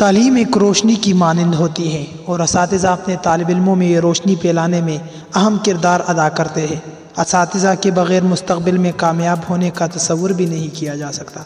تعلیم ایک روشنی کی مانند ہوتی ہے اور اساتذہ اپنے طالب علموں میں یہ روشنی پھیلانے میں اہم کردار ادا کرتے ہیں۔ اساتذہ کے بغیر مستقبل میں کامیاب ہونے کا تصور بھی نہیں کیا جا سکتا۔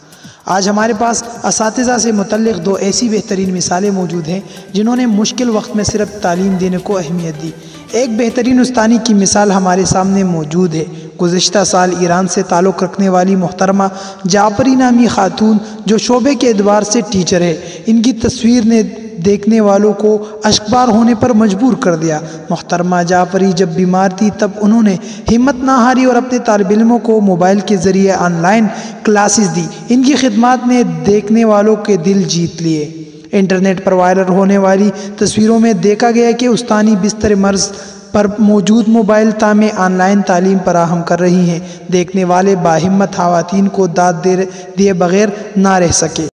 آج ہمارے پاس اساتذہ سے متعلق دو ایسی بہترین مثالیں موجود ہیں جنہوں نے مشکل وقت میں صرف تعلیم دینے کو اہمیت دی۔ ایک بہترین استانی کی مثال ہمارے سامنے موجود ہے۔ گزشتہ سال ایران سے تعلق رکھنے والی محترمہ جعفری نامی خاتون جو شعبے کے اعتبار سے ٹیچر ہے، ان کی تصویر نے دیکھنے والوں کو اشکبار ہونے پر مجبور کر دیا۔ محترمہ جعفری جب بیمار تھی، تب انہوں نے ہمت نہ ہاری اور اپنے طالب علموں کو موبائل کے ذریعے آن لائن کلاسز دی۔ ان کی خدمات نے دیکھنے والوں کے دل جیت لیے۔ انٹرنیٹ پر وائرل ہونے والی تصویروں میں دیکھا گیا کہ استانی بستر مرض پر موجود موبائل تامے آن لائن تعلیم فراہم کر رہی ہیں۔ دیکھنے والے باہمت خواتین کو داد دیے بغیر نہ رہ سکے۔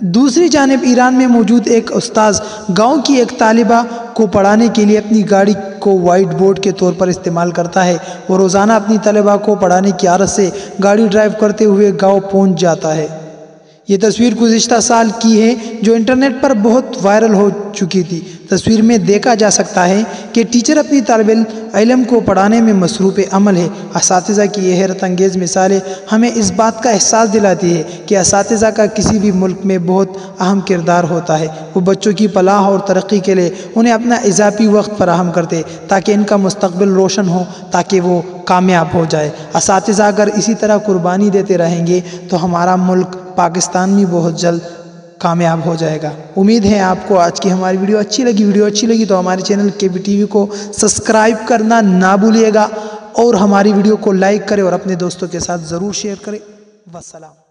دوسری جانب ایران میں موجود ایک استاذ گاؤں کی ایک طالبہ کو پڑھانے کے لیے اپنی گاڑی کو وائٹ بورڈ کے طور پر استعمال کرتا ہے۔ وہ روزانہ اپنی طالبہ کو پڑھانے کی عادت سے گاڑی ڈرائیو کرتے ہوئے گاؤں پہنچ جاتا ہے۔ یہ تصویر گزشتہ سال کی ہے جو انٹرنیٹ پر بہت وائرل ہو چکی تھی۔ تصویر میں دیکھا جا سکتا ہے کہ ٹیچر اپنی طالب علم کو پڑھانے میں مصروف عمل ہے۔ اساتذہ کی یہ حیرت انگیز مثالیں ہمیں اس بات کا احساس دلاتی ہے کہ اساتذہ کا کسی بھی ملک میں بہت اہم کردار ہوتا ہے۔ وہ بچوں کی پلاح اور ترقی کے لیے انہیں اپنا اضافی وقت فراہم کرتے، تاکہ ان کا مستقبل روشن ہو، تاکہ وہ کامیاب ہو جائے۔ اساتذہ اگر اسی طرح قربانی دیتے رہیں گے، تو ہمارا ملک پاکستان بھی بہت جلد کامیاب ہو جائے گا۔ امید ہے آپ کو آج کی ہماری ویڈیو اچھی لگی۔ ویڈیو اچھی لگی تو ہمارے چینل کے بی ٹی وی کو سبسکرائب کرنا نہ بھولیے گا اور ہماری ویڈیو کو لائک کرے اور اپنے دوستوں کے ساتھ ضرور شیئر کرے۔ وسلام